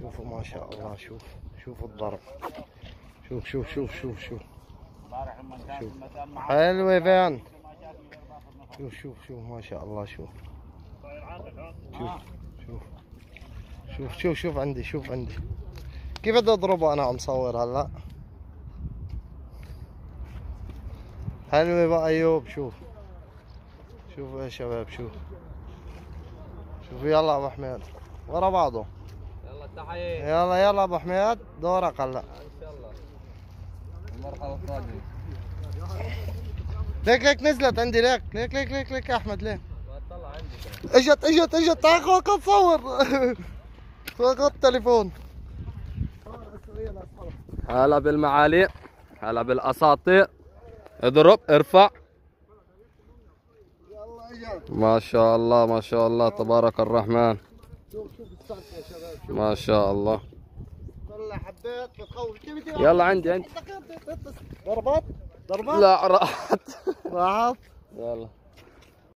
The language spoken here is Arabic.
شوفوا ما شاء الله شوف شوف الضرب. شوف شوف شوف شوف شوف. شوف. حلوة فعلا شوف شوف شوف ما شاء الله شوف. شوف شوف. شوف شوف شوف عندي شوف عندي. كيف بدي أضربه أنا عم صور هلأ؟ حلوة بقى أيوب شوف. شوفوا يا شباب شوف. شوف يلا أبو حميد. ورا بعضه. يلا تحية يلا يلا أبو حميد دورك هلا. إن شاء الله. المرحلة القادمة ليك ليك نزلت عندي ليك ليك ليك ليك ليك أحمد ليك. ما تطلع عندي. إجت إجت إجت. تعال خذ خذ صور خذ التليفون. هلا بالمعالي هلا بالأساطير. اضرب ارفع. يلا إجت. ما شاء الله ما شاء الله تبارك الرحمن. شوف شوف يا شباب شوف ما شاء الله. طلع حبيت بتخوف يلا عندي عندي. ضربات ضربات. لا راحت. راحت. يلا.